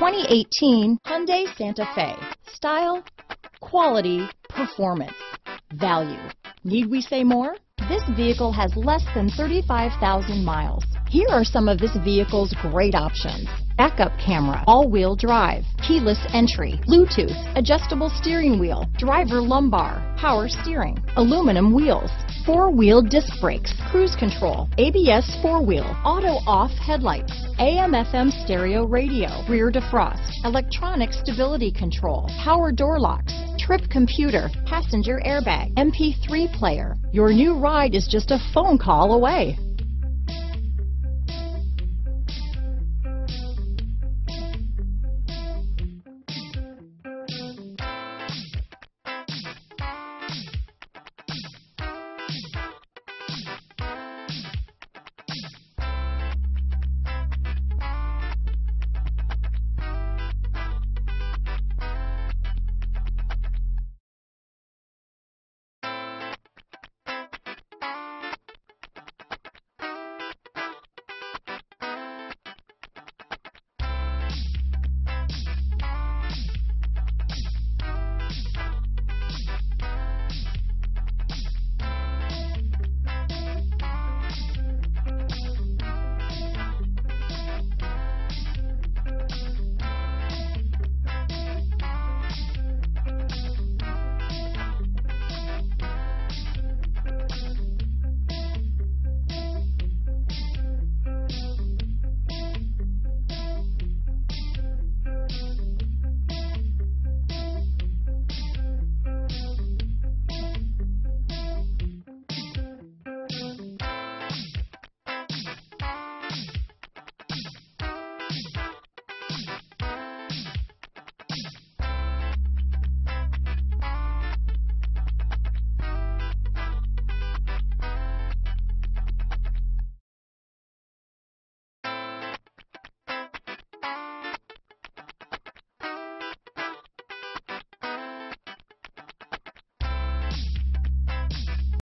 2018 Hyundai Santa Fe. Style, quality, performance, value. Need we say more? This vehicle has less than 35,000 miles. Here are some of this vehicle's great options. Backup camera, all-wheel drive, keyless entry, Bluetooth, adjustable steering wheel, driver lumbar, power steering, aluminum wheels, four-wheel disc brakes, cruise control, ABS four-wheel, auto-off headlights, AM-FM stereo radio, rear defrost, electronic stability control, power door locks, trip computer, passenger airbag, MP3 player. Your new ride is just a phone call away.